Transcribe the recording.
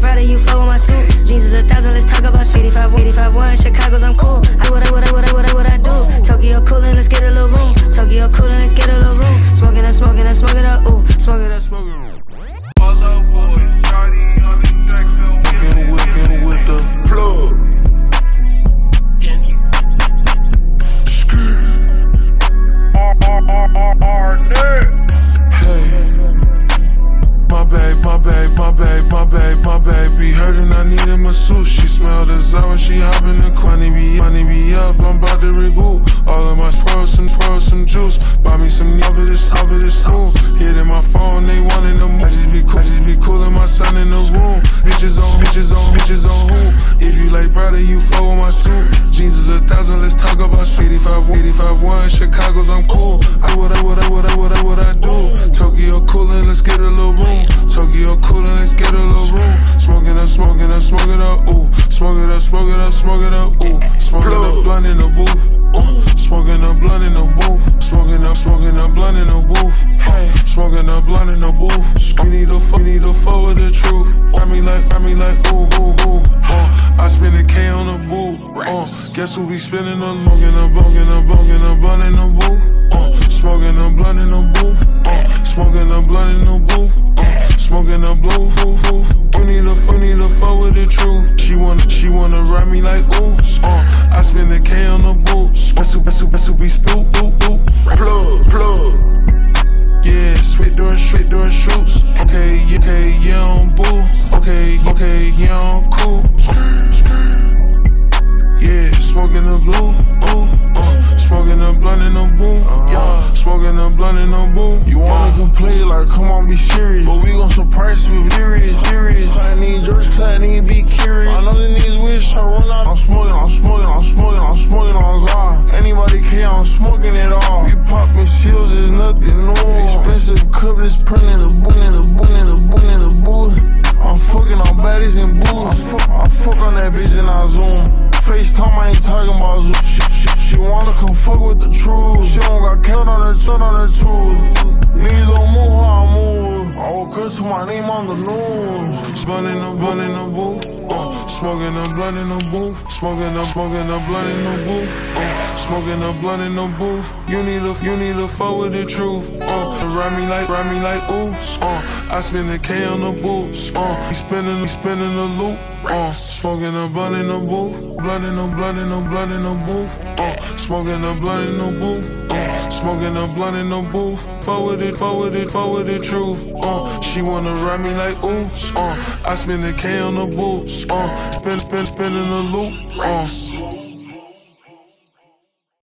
brother, you fuck with my suit. Jesus a thousand, let's talk about 85, 85, 1, Chicago's, I'm cool. I what I, what I, what I, what I, what I do. Tokyo coolin', let's get a little room. Tokyo coolin', let's get a little room. Smoking up, smoking up, smoking up, ooh. Smoking up, smoking up. Baby hurting. I need a masseuse. She smelled as when she hop in the money be, money be up. I'm about to reboot. All of my pour some, pour some juice. Buy me some of this, of this smooth. Hit in my phone, they wanting the I just be cool, I just be coolin' my son in the room. Bitches on, bitches on, bitches on who? If you like brother, you flow with my suit. Jeans is a thousand, let's talk about 85, 85, 1. Chicago's, I'm cool. I what I, what I, what I, what I, what I do. Tokyo coolin', let's get a little room. Tokyo up, up, smoking up, ooh. Smoking up, smoking up, smoking up, ooh. Smoking up blunt in the booth. Ooh. Smoking up blunt in the booth. Smoking up, smoking up blunt in the booth. Hey, smoking up blunt in the booth. You need a, you need a foe with the truth. I me like, I me like, ooh, ooh, ooh. Uh, I spend a K on the booth. Uh, guess who be spinning the smoking a smoking a smoking a blunt in the booth. Uh, smoking a blunt in the booth. Uh, smoking a blunt in the booth. She wanna, she wanna ride me like ooh. Uh, I spend a K on the boot. Guess who, guess who, guess who be spook, boop, boop. Plug, plug. Yeah, sweet doing, sweet doing shoots. Okay, yeah, okay, yeah, I'm boo. Okay, okay, yeah, I'm cool. Yeah, smoking the blue, ooh, uh, smoking the blunt in the boom, yeah, smoking the blunt in the boom. You wanna complain like, come on, be serious. But we gon' surprise you with lyrics, lyrics. I need jerks, cause I need to be curious. I know the niggas wish I run out. I'm smoking, I'm smoking, I'm smoking, I'm smoking on Zah. Anybody care, I'm smoking it all. We popping seals is nothing new. Expensive cup, this print in the boot, in the boot, in the boot, in the boot. I'm fucking on baddies and booze. I fuck, I fuck on that bitch and I zoom. FaceTime, I ain't talking about Zoom. She, she, she wanna come fuck with the truth. She don't got count on her son on her tooth. Niggas I to my name on the news. Smoking blunt in the booth. Uh, smoking a blunt in the booth. Smoking a, smoking blunt in the booth. Uh, smoking a blunt in the booth. You need a, you need a foe with the truth. Uh, ride me like, ride me like ooh. Uh, I spend a K on the boot. Uh, he spinning, he spinning the loop. Uh, smoking a blunt in the booth. Blunt in the, blunt in the, blunt in the booth. Uh, smoking a blunt in the booth. Uh, smoking a blunt in the booth. Forward it, forward it, forward the truth. Uh, she wanna ride me like ooh. Uh, I spend a K on the boot. Uh, spin, spin, spin in the loop. Uh.